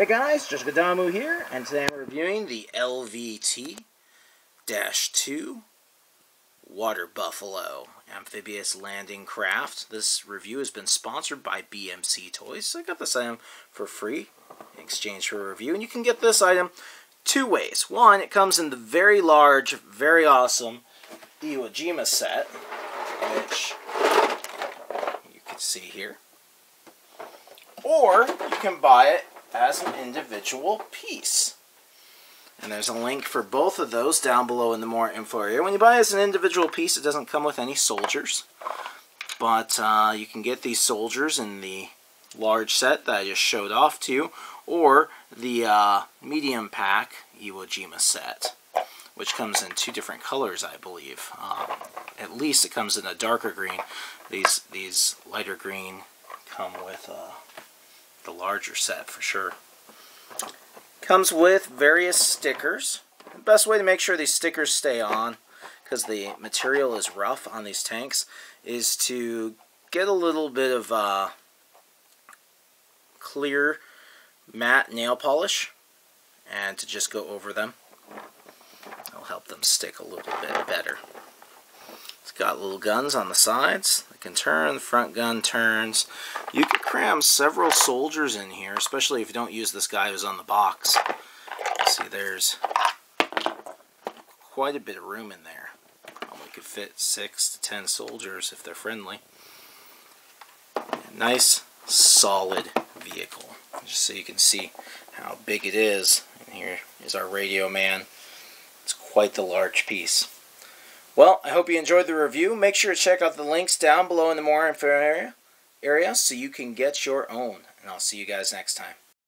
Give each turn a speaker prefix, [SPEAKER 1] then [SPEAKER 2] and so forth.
[SPEAKER 1] Hey guys, Josh Gadamu here, and today I'm reviewing the LVT-2 Water Buffalo Amphibious Landing Craft. This review has been sponsored by BMC Toys. I got this item for free in exchange for a review, and you can get this item two ways. One, it comes in the very large, very awesome Iwo Jima set, which you can see here. Or you can buy it as an individual piece. And there's a link for both of those down below in the more info area. When you buy as an individual piece, it doesn't come with any soldiers. But uh, you can get these soldiers in the large set that I just showed off to you, or the uh, medium pack Iwo Jima set, which comes in two different colors, I believe. Um, at least it comes in a darker green. These these lighter green come with uh, the larger set for sure. Comes with various stickers. The best way to make sure these stickers stay on, because the material is rough on these tanks, is to get a little bit of uh, clear matte nail polish and to just go over them. It'll help them stick a little bit better. It's got little guns on the sides can turn. Front gun turns. You can cram several soldiers in here, especially if you don't use this guy who's on the box. See, there's quite a bit of room in there. We could fit six to ten soldiers if they're friendly. Nice, solid vehicle. Just so you can see how big it is. And here is our radio man. It's quite the large piece. Well, I hope you enjoyed the review. Make sure to check out the links down below in the more info area, area so you can get your own. And I'll see you guys next time.